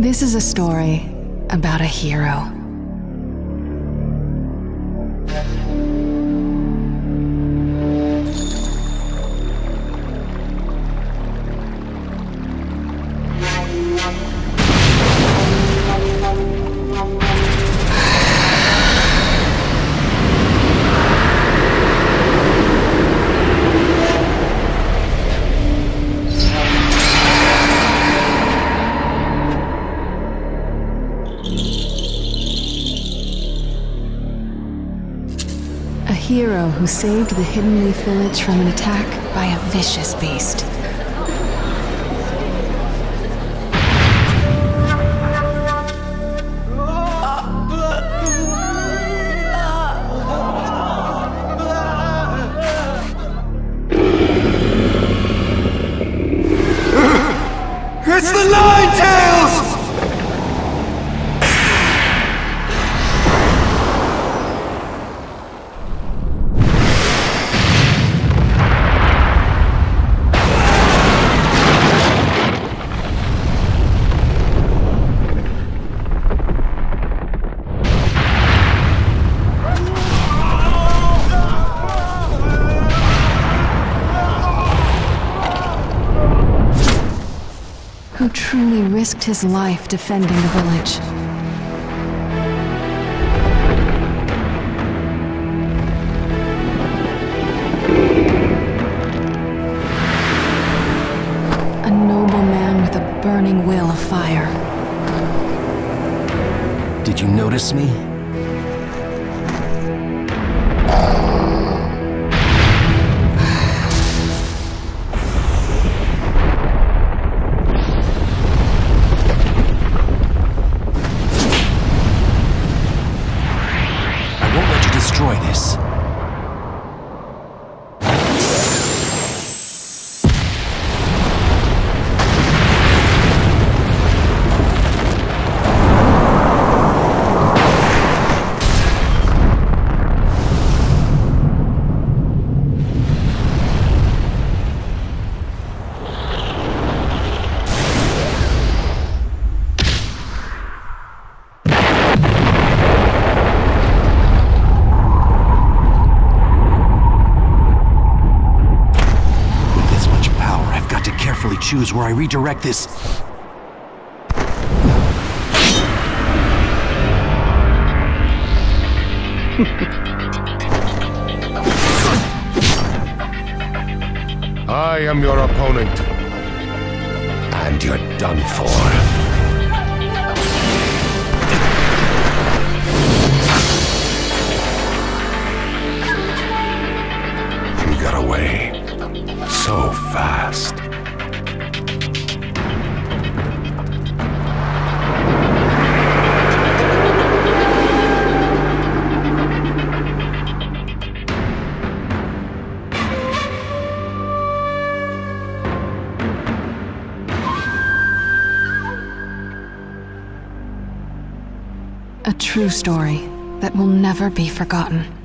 This is a story about a hero. Hero who saved the Hidden Leaf Village from an attack by a vicious beast. It's the Nine Tails! Who truly risked his life defending the village. A noble man with a burning will of fire. Did you notice me? Carefully choose where I redirect this. I am your opponent. And you're done for. You got away. So fast. True story that will never be forgotten.